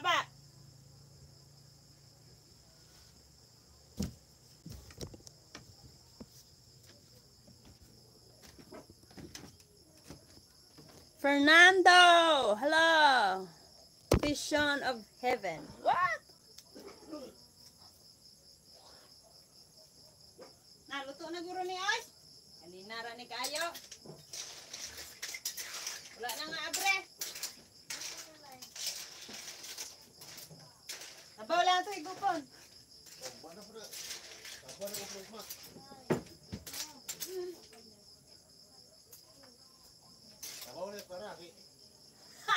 Hoy, aba! Fernando! Hello! Vision of Heaven. What? Naluto na guro ni Oy? Kaninara ni kayo? kay Gopon. Buwan na po na. Na.